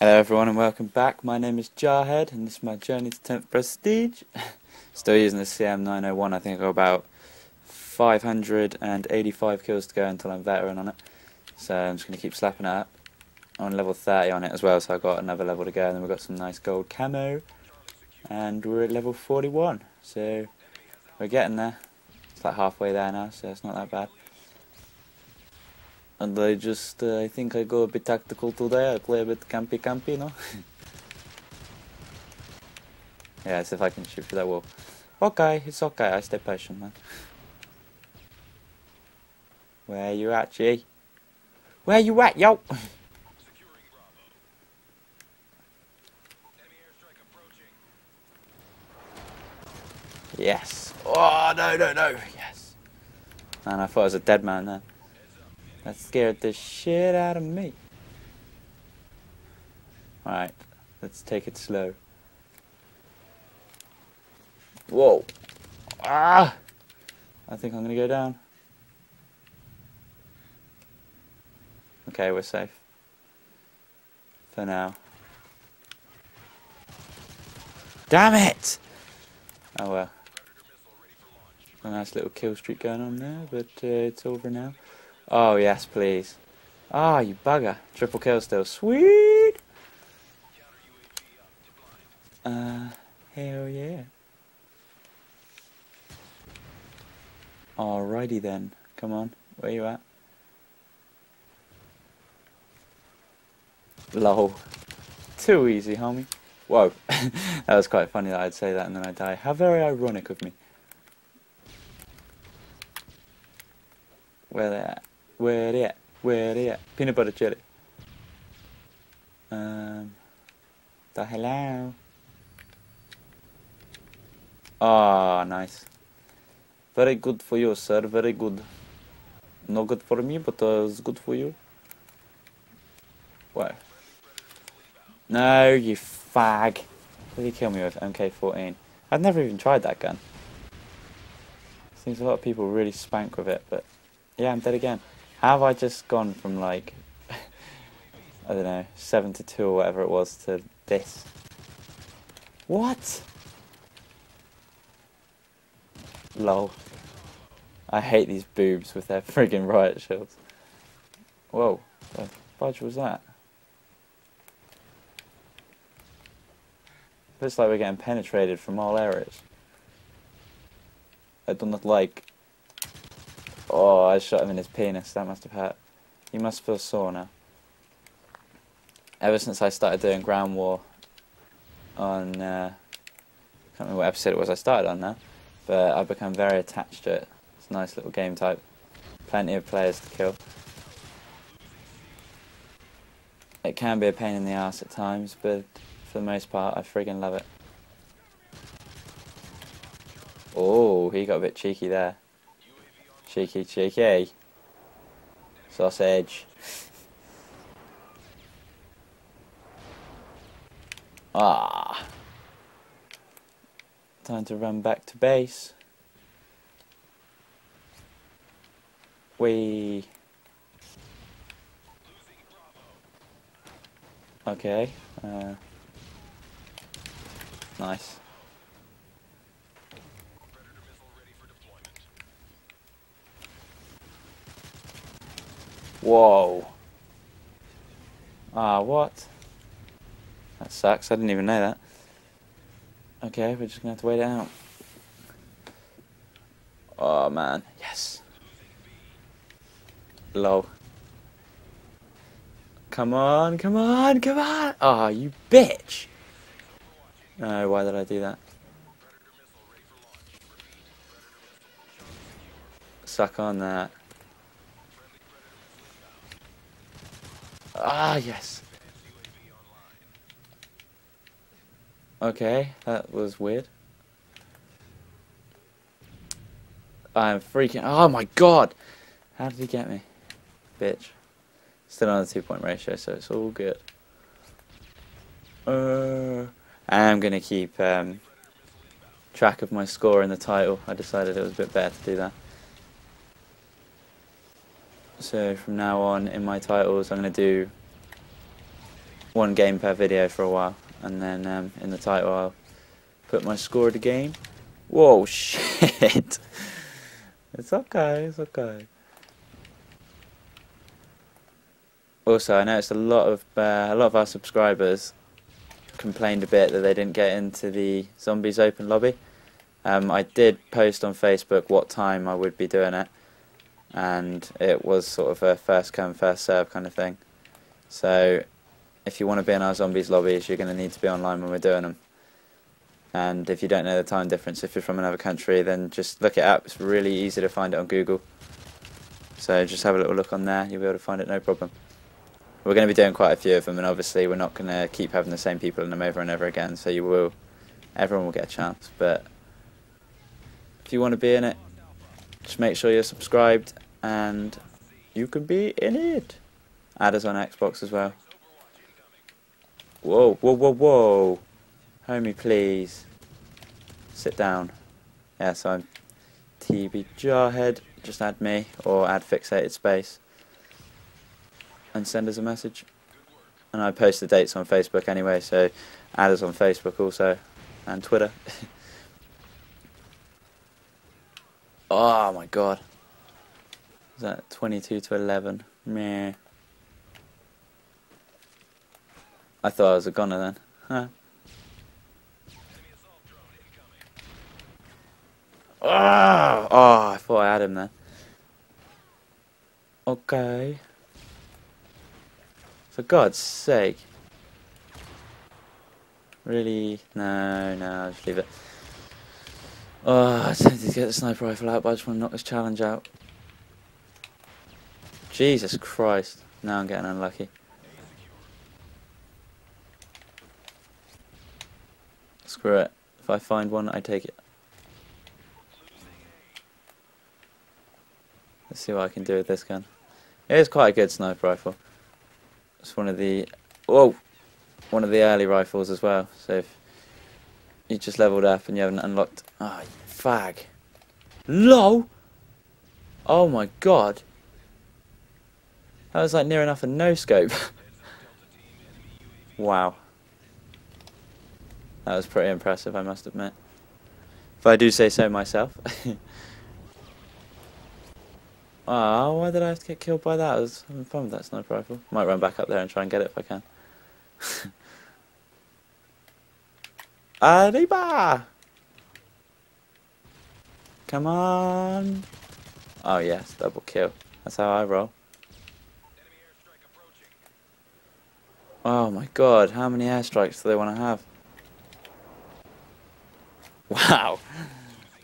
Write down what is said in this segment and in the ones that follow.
Hello everyone and welcome back. My name is Jarhead and this is my journey to 10th Prestige. Still using the CM901. I think I've got about 585 kills to go until I'm veteran on it. So I'm just going to keep slapping it up. I'm on level 30 on it as well, so I've got another level to go. And then we've got some nice gold camo. And we're at level 41. So we're getting there. It's like halfway there now, so it's not that bad. And I just, uh, I think I go a bit tactical today, I play a bit campy campy, no? yeah, see if I can shoot through that wall. Okay, it's okay, I stay patient, man. Where you at, G? Where you at, yo? yes. Oh, no, no, no, yes. Man, I thought I was a dead man then. That scared the shit out of me. Alright, let's take it slow. Whoa. Ah! I think I'm gonna go down. Okay, we're safe. For now. Damn it! Oh well. A nice little kill streak going on there, but uh, it's over now. Oh, yes, please. Ah, oh, you bugger. Triple kill still. Sweet! Uh, hell yeah. Alrighty then. Come on. Where you at? Lol. Too easy, homie. Whoa. that was quite funny that I'd say that and then I'd die. How very ironic of me. Where they at? Where they at? Where they at? Peanut butter jelly. Um, the hello. Ah, nice. Very good for you, sir. Very good. Not good for me, but uh, it's good for you. Where? No, you fag. What Did he kill me with MK14? I've never even tried that gun. Seems a lot of people really spank with it, but yeah, I'm dead again. How have I just gone from like, I don't know, 7 to 2 or whatever it was to this? What? Lol. I hate these boobs with their friggin' riot shields. Whoa, the fudge was that? Looks like we're getting penetrated from all areas. I do not like Oh, I shot him in his penis. That must have hurt. He must feel sore now. Ever since I started doing ground war on, uh, I can't remember what episode it was I started on now, but I've become very attached to it. It's a nice little game type. Plenty of players to kill. It can be a pain in the ass at times, but for the most part, I friggin' love it. Oh, he got a bit cheeky there. Cheeky, cheeky. Sausage. ah. Time to run back to base. We. Okay. Uh, nice. Whoa. Ah, what? That sucks. I didn't even know that. Okay, we're just going to have to wait it out. Oh, man. Yes. Low. Come on, come on, come on! Oh, you bitch! No, why did I do that? Suck on that. Ah, yes. Okay, that was weird. I'm freaking... Oh my god! How did he get me? Bitch. Still on a two-point ratio, so it's all good. Uh, I'm going to keep um, track of my score in the title. I decided it was a bit better to do that. So from now on in my titles I'm going to do one game per video for a while, and then um, in the title I'll put my score of the game. Whoa, shit! it's okay, it's okay. Also, I noticed a lot of uh, a lot of our subscribers complained a bit that they didn't get into the zombies open lobby. Um, I did post on Facebook what time I would be doing it, and it was sort of a first come first serve kind of thing. So, if you want to be in our zombies lobbies, you're going to need to be online when we're doing them. And if you don't know the time difference, if you're from another country, then just look it up. It's really easy to find it on Google. So just have a little look on there. You'll be able to find it, no problem. We're going to be doing quite a few of them, and obviously we're not going to keep having the same people in them over and over again. So you will, everyone will get a chance. But if you want to be in it, just make sure you're subscribed, and you can be in it. Add us on Xbox as well. Whoa, whoa, whoa, whoa. Homie, please. Sit down. Yeah, so I'm TB Jarhead. Just add me, or add fixated space. And send us a message. And I post the dates on Facebook anyway, so add us on Facebook also. And Twitter. oh my god. Is that 22 to 11? Meh. I thought I was a goner then. Huh. Oh, oh, I thought I had him there. Okay. For God's sake. Really? No, no, I'll just leave it. Oh, I tempted to get the sniper rifle out, but I just want to knock this challenge out. Jesus Christ. Now I'm getting unlucky. Screw it. If I find one, I take it. Let's see what I can do with this gun. It is quite a good sniper rifle. It's one of the... Whoa! One of the early rifles as well. So if you just leveled up and you haven't unlocked... Ah, oh, fag. LOL! Oh my god. That was like near enough a no-scope. wow. That was pretty impressive, I must admit. If I do say so myself. Ah, oh, why did I have to get killed by that? I was having fun with that sniper rifle. Might run back up there and try and get it if I can. Arriba! Come on! Oh yes, double kill. That's how I roll. Oh my god, how many airstrikes do they want to have? Wow.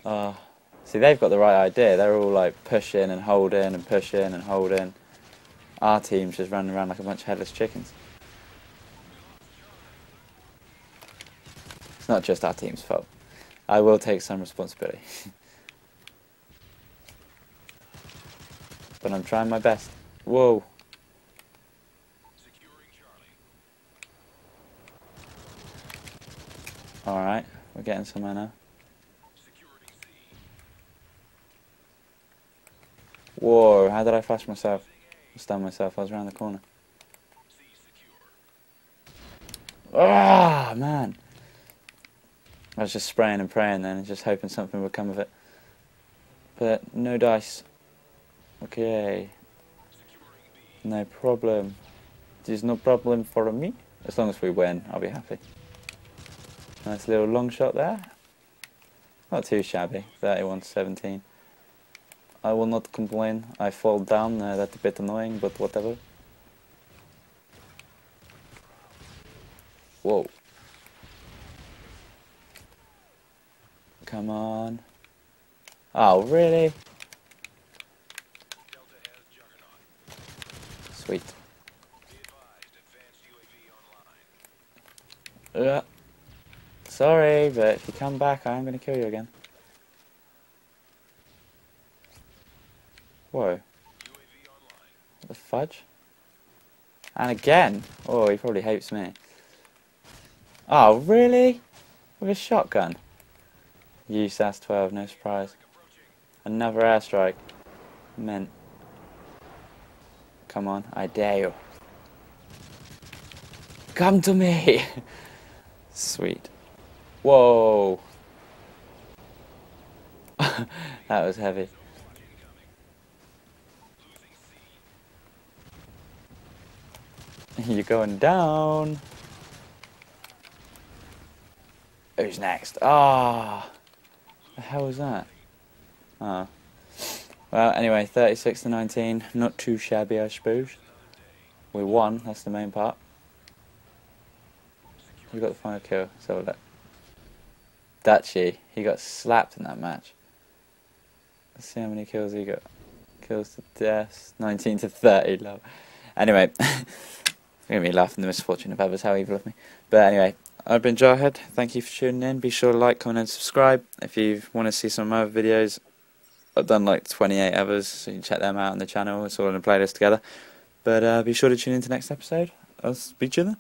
Oh. See, they've got the right idea. They're all like pushing and holding and pushing and holding. Our team's just running around like a bunch of headless chickens. It's not just our team's fault. I will take some responsibility. but I'm trying my best. Whoa. Alright, we're getting somewhere now. Whoa, how did I flash myself? I stunned myself, I was around the corner. Ah, oh, man. I was just spraying and praying then and just hoping something would come of it. But no dice. Okay. No problem. There's no problem for me. As long as we win, I'll be happy. Nice little long shot there. Not too shabby. 31 17. I will not complain. I fall down, uh, that's a bit annoying, but whatever. Whoa. Come on. Oh, really? Sweet. Yeah. Sorry, but if you come back, I am going to kill you again. Whoa. The fudge? And again? Oh, he probably hates me. Oh, really? With a shotgun? USAS 12, no surprise. Another airstrike. Meant. Come on, I dare you. Come to me. Sweet. Whoa. that was heavy. You're going down. Who's next? Ah. Oh, the hell was that? Ah. Oh. Well, anyway, 36 to 19. Not too shabby, I suppose. We won, that's the main part. Who got the final kill? So look. Dutchy, he got slapped in that match. Let's see how many kills he got. Kills to death. 19 to 30, love. Anyway. You're going to be laughing the misfortune of others, how evil of me. But anyway, I've been Jarhead. Thank you for tuning in. Be sure to like, comment, and subscribe. If you want to see some of my other videos, I've done like 28 others, so you can check them out on the channel. It's all in a playlist together. But uh, be sure to tune in to next episode. I'll speak to you then.